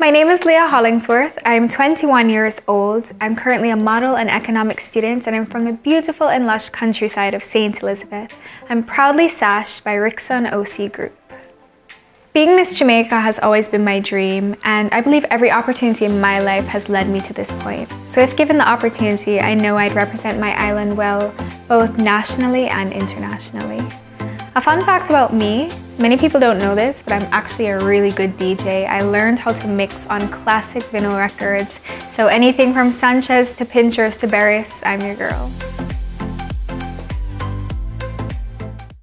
My name is Leah Hollingsworth. I'm 21 years old. I'm currently a model and economics student and I'm from the beautiful and lush countryside of St. Elizabeth. I'm proudly sashed by Rixon OC Group. Being Miss Jamaica has always been my dream and I believe every opportunity in my life has led me to this point. So if given the opportunity, I know I'd represent my island well, both nationally and internationally. A fun fact about me, many people don't know this, but I'm actually a really good DJ. I learned how to mix on classic vinyl records, so anything from Sanchez to Pinchers to Beres, I'm your girl.